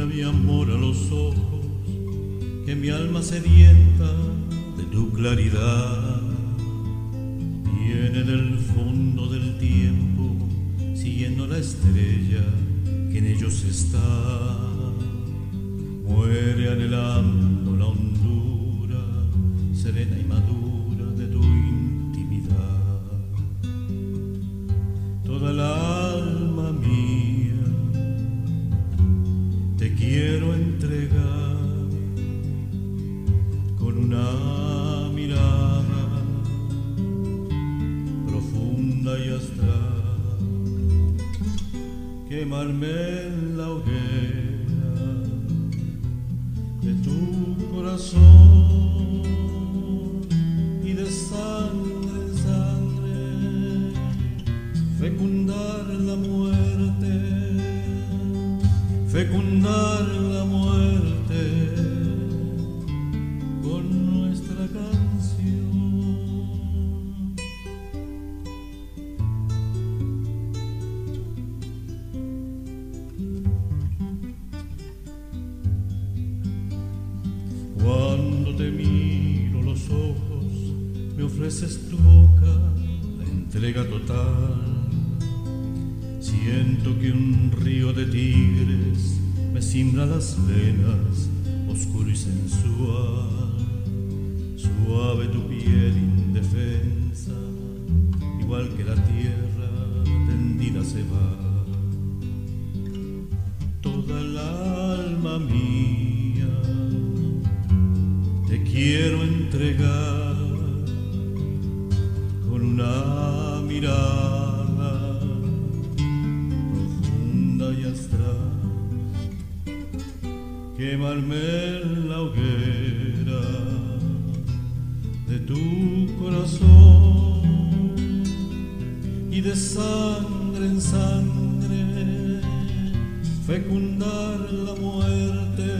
amor a los ojos, que mi alma sedienta de tu claridad viene del fondo del tiempo, siguiendo la estrella que en ellos está. Muere anhelando la hondura serena y madura astral. Quemarme en la hoguera de tu corazón y de sangre en sangre fecundar la muerte, fecundar ofreces tu boca, la entrega total. Siento que un río de tigres me simbra las venas, oscuro y sensual. Suave tu piel indefensa, igual que la tierra tendida se va. Toda el alma mía te quiero entregar una mirada profunda y astral. Quemarme en la hoguera de tu corazón y de sangre en sangre fecundar la muerte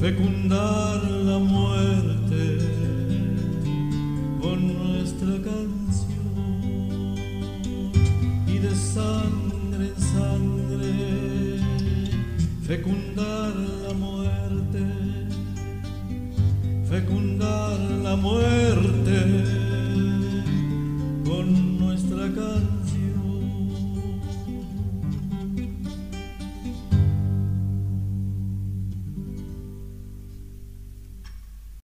fecundar la muerte con nuestra canción y de sangre en sangre fecundar la muerte, fecundar la muerte con nuestra canción.